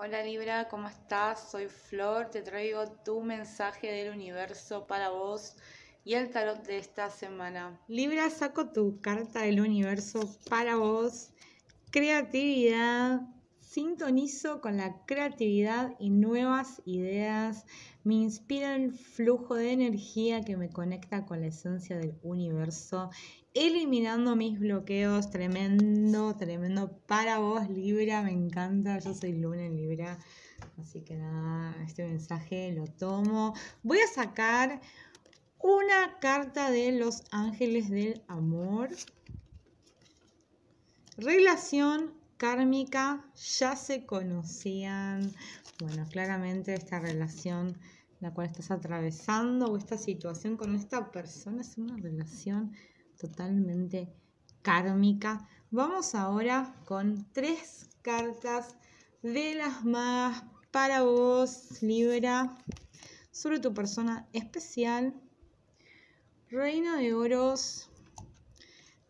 Hola Libra, ¿cómo estás? Soy Flor, te traigo tu mensaje del universo para vos y el tarot de esta semana. Libra, saco tu carta del universo para vos. Creatividad. Sintonizo con la creatividad y nuevas ideas. Me inspira el flujo de energía que me conecta con la esencia del universo eliminando mis bloqueos. Tremendo, tremendo para vos, Libra. Me encanta. Yo soy Luna en Libra. Así que nada, este mensaje lo tomo. Voy a sacar una carta de los ángeles del amor. Relación kármica, ya se conocían. Bueno, claramente esta relación la cual estás atravesando o esta situación con esta persona es una relación totalmente kármica. Vamos ahora con tres cartas de las más para vos, Libra, sobre tu persona especial. Reina de Oros,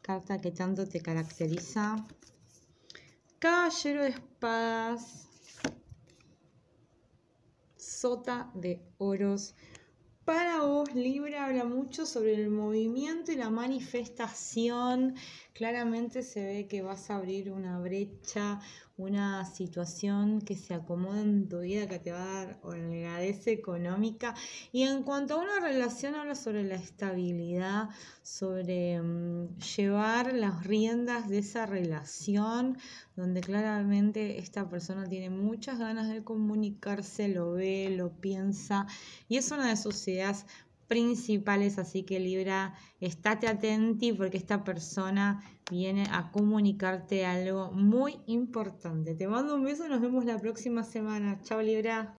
carta que tanto te caracteriza. Caballero de Espadas, Sota de Oros, para vos, Libra, habla mucho sobre el movimiento y la manifestación. Claramente se ve que vas a abrir una brecha, una situación que se acomoda en tu vida, que te va a dar holgadez económica. Y en cuanto a una relación, habla sobre la estabilidad, sobre mm, llevar las riendas de esa relación, donde claramente esta persona tiene muchas ganas de comunicarse, lo ve, lo piensa, y es una de sus ideas principales, así que Libra, estate atenti porque esta persona viene a comunicarte algo muy importante. Te mando un beso nos vemos la próxima semana. Chao Libra.